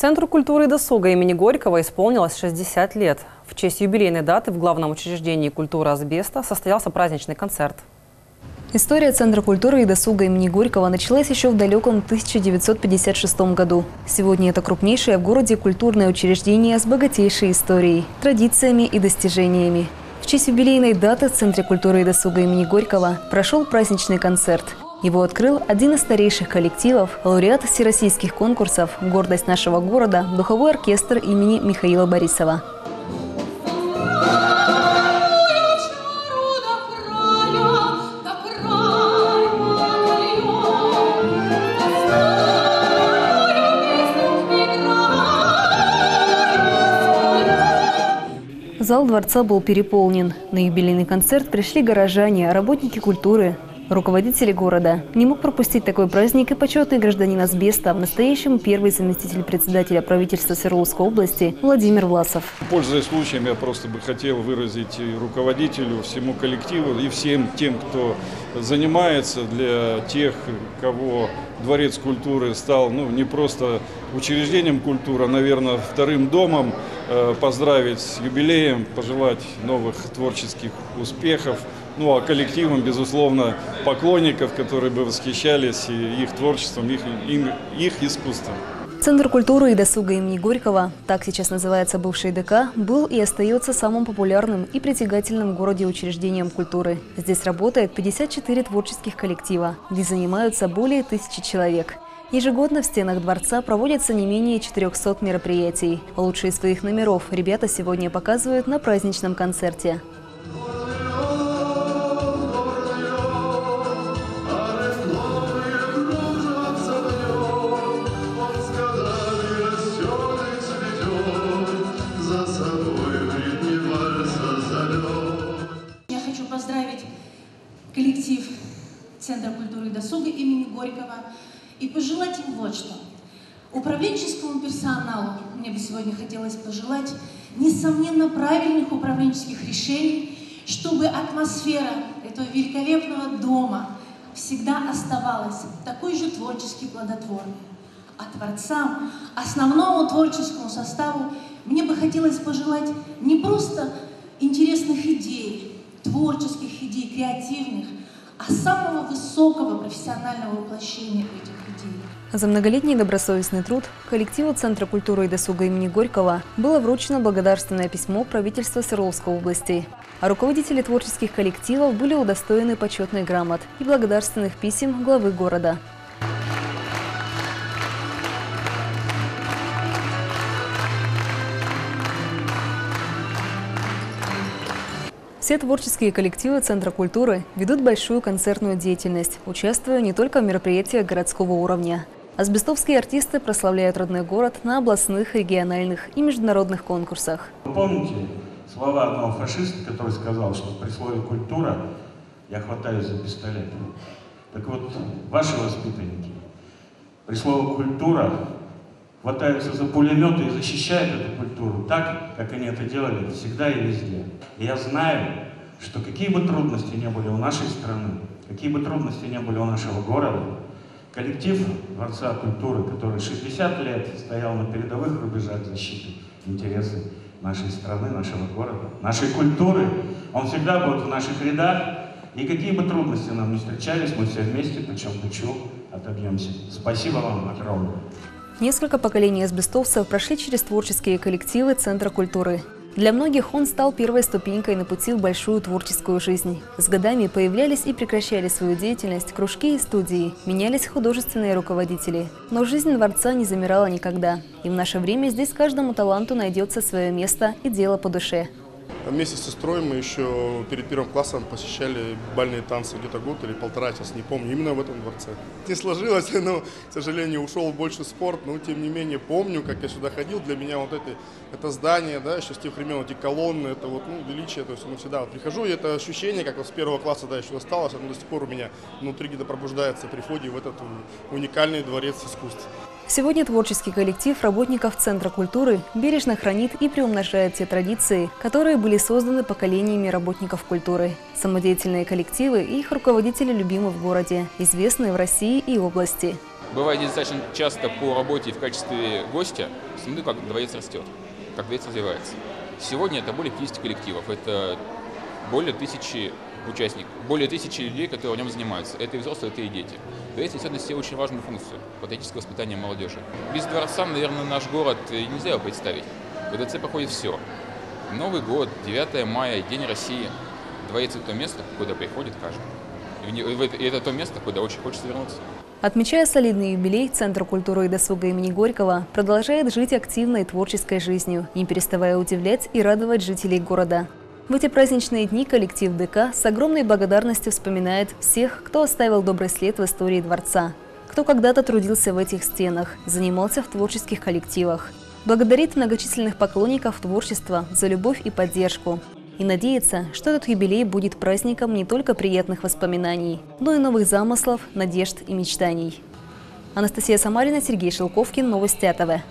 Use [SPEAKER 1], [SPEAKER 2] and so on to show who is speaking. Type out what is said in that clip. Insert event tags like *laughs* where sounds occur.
[SPEAKER 1] Центру культуры и досуга имени Горького исполнилось 60 лет. В честь юбилейной даты в главном учреждении культуры «Асбеста» состоялся праздничный концерт.
[SPEAKER 2] История Центра культуры и досуга имени Горького началась еще в далеком 1956 году. Сегодня это крупнейшее в городе культурное учреждение с богатейшей историей, традициями и достижениями. В честь юбилейной даты в Центре культуры и досуга имени Горького прошел праздничный концерт. Его открыл один из старейших коллективов, лауреат всероссийских конкурсов, гордость нашего города, духовой оркестр имени Михаила Борисова. Зал дворца был переполнен. На юбилейный концерт пришли горожане, работники культуры, руководители города. Не мог пропустить такой праздник и почетный гражданин Асбеста, в настоящем первый заместитель председателя правительства Свердловской области Владимир Власов.
[SPEAKER 3] Пользуясь случаем, я просто бы хотел выразить руководителю, всему коллективу и всем тем, кто занимается, для тех, кого Дворец культуры стал ну, не просто учреждением культуры, а, наверное, вторым домом, поздравить с юбилеем, пожелать новых творческих успехов, ну а коллективам, безусловно, поклонников, которые бы восхищались их творчеством, их, их, их искусством.
[SPEAKER 2] Центр культуры и досуга имени Горького, так сейчас называется бывший ДК, был и остается самым популярным и притягательным в городе учреждением культуры. Здесь работает 54 творческих коллектива, где занимаются более тысячи человек. Ежегодно в стенах дворца проводятся не менее 400 мероприятий. Лучшие своих номеров ребята сегодня показывают на праздничном концерте.
[SPEAKER 4] коллектив Центра культуры и досуга имени Горького и пожелать им вот что. Управленческому персоналу мне бы сегодня хотелось пожелать, несомненно, правильных управленческих решений, чтобы атмосфера этого великолепного дома всегда оставалась такой же творчески плодотворной. А творцам, основному творческому составу мне бы хотелось пожелать не просто интересных идей, творческих идей, креативных, а самого высокого профессионального воплощения этих идей.
[SPEAKER 2] За многолетний добросовестный труд коллективу Центра культуры и досуга имени Горького было вручено благодарственное письмо правительства Свердловской области. А руководители творческих коллективов были удостоены почетных грамот и благодарственных писем главы города. Все творческие коллективы Центра культуры ведут большую концертную деятельность, участвуя не только в мероприятиях городского уровня. Асбестовские артисты прославляют родной город на областных, региональных и международных конкурсах.
[SPEAKER 5] Вы помните слова одного фашиста, который сказал, что при слове «культура» я хватаюсь за пистолет? Так вот, ваши воспитанники при слове «культура» хватаются за пулеметы и защищают эту культуру так, как они это делали всегда и везде. И я знаю, что какие бы трудности не были у нашей страны, какие бы трудности не были у нашего города, коллектив Дворца культуры, который 60 лет стоял на передовых рубежах защиты интересов нашей страны, нашего города, нашей культуры, он всегда будет в наших рядах, и какие бы трудности нам не встречались, мы все вместе, причем плечу, отобьемся. Спасибо вам огромное.
[SPEAKER 2] Несколько поколений асбестовцев прошли через творческие коллективы Центра культуры. Для многих он стал первой ступенькой на пути в большую творческую жизнь. С годами появлялись и прекращали свою деятельность кружки и студии, менялись художественные руководители. Но жизнь дворца не замирала никогда. И в наше время здесь каждому таланту найдется свое место и дело по душе.
[SPEAKER 6] Вместе с сестрой мы еще перед первым классом посещали бальные танцы где-то год или полтора, сейчас не помню, именно в этом дворце. Не сложилось, *laughs* но, к сожалению, ушел больше спорт, но тем не менее помню, как я сюда ходил. Для меня вот это, это здание, да, еще с тех времен эти колонны, это вот, ну, величие, то есть, ну, всегда вот прихожу, и это ощущение, как вот с первого класса, да, еще осталось, оно до сих пор у меня внутри где-то пробуждается при входе в этот уникальный дворец искусств.
[SPEAKER 2] Сегодня творческий коллектив работников Центра культуры бережно хранит и приумножает те традиции, которые были созданы поколениями работников культуры. Самодеятельные коллективы и их руководители любимы в городе, известные в России и области.
[SPEAKER 7] Бывает достаточно часто по работе в качестве гостя, смотрю, как дворец растет, как дворец развивается. Сегодня это более 50 коллективов, это более тысячи участников, более тысячи людей, которые в нем занимаются. Это и взрослые, это и дети. Дворец несет на себе очень важную функцию – патриотическое воспитание молодежи. Без дворца, наверное, наш город э, нельзя его представить. В ДЦ проходит все. Новый год, 9 мая, День России. Дворец – это то место, куда приходит каждый. И это то место, куда очень хочется вернуться.
[SPEAKER 2] Отмечая солидный юбилей, Центр культуры и досуга имени Горького продолжает жить активной творческой жизнью, не переставая удивлять и радовать жителей города. В эти праздничные дни коллектив ДК с огромной благодарностью вспоминает всех, кто оставил добрый след в истории дворца, кто когда-то трудился в этих стенах, занимался в творческих коллективах. Благодарит многочисленных поклонников творчества за любовь и поддержку. И надеется, что этот юбилей будет праздником не только приятных воспоминаний, но и новых замыслов, надежд и мечтаний. Анастасия Самарина, Сергей Шелковкин, Новости АТВ.